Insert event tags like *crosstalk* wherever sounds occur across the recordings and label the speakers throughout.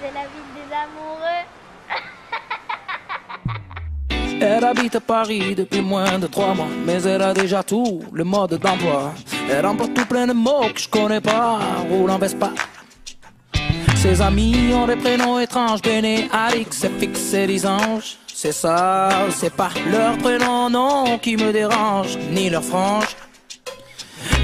Speaker 1: c'est la ville des amoureux. *laughs*
Speaker 2: Elle habite à Paris depuis moins de trois mois, mais elle a déjà tout le mode d'emploi. Elle emporte tout plein de mots que je connais pas, roule en Vespa. Ses amis ont des prénoms étranges, Béné, Alix, Fix et les anges. C'est ça, c'est pas leur prénom, non, qui me dérange, ni leur frange.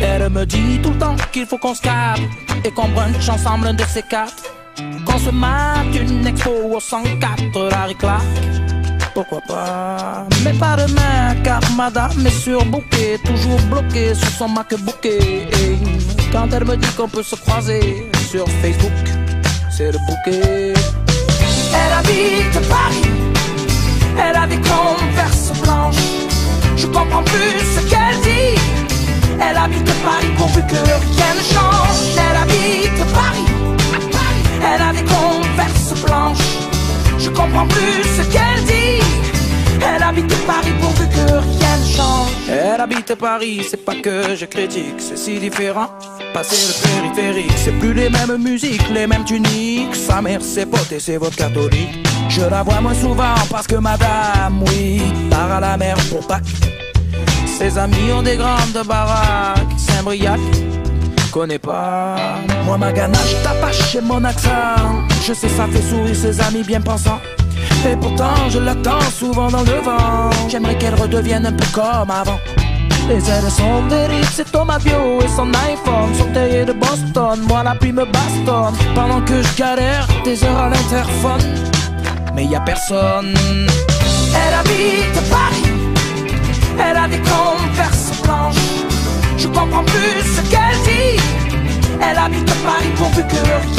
Speaker 2: Elle me dit tout le temps qu'il faut qu'on se capte et qu'on brunch ensemble de ces quatre. Qu'on se mate une expo au 104, Larry Clark. Pourquoi pas? Mais pas demain, car madame est surbooké, toujours bloquée sur son MacBook. Et quand elle me dit qu'on peut se croiser sur Facebook, c'est le bouquet. Elle habite Paris, elle a des converses blanches. Je comprends plus ce qu'elle dit. Elle habite Paris pourvu que rien ne change. Comprends plus ce qu'elle dit. Elle habite Paris pourvu que rien ne change. Elle habite Paris, c'est pas que je critique, c'est si différent. Passer le périphérique, c'est plus les mêmes musiques, les mêmes tuniques. Sa mère, c'est potes et c'est votre catholique. Je la vois moins souvent parce que madame, oui, part à la mer pour Pâques. Ses amis ont des grandes baraques, Saint-Briac, connais pas. Moi, ma ganache tapache chez mon accent. Je sais, ça fait sourire ses amis bien pensants. Et pourtant, je l'attends souvent dans le vent. J'aimerais qu'elle redevienne un peu comme avant. Les ailes sont dérives, c'est Thomas Bio et son iPhone sont taillés de Boston. Moi, la pluie me bastonne pendant que je galère des heures à l'interphone. Mais y a personne. Elle habite Paris. Elle a des converses blanches. Je comprends plus ce qu'elle dit. Elle habite Paris pourvu que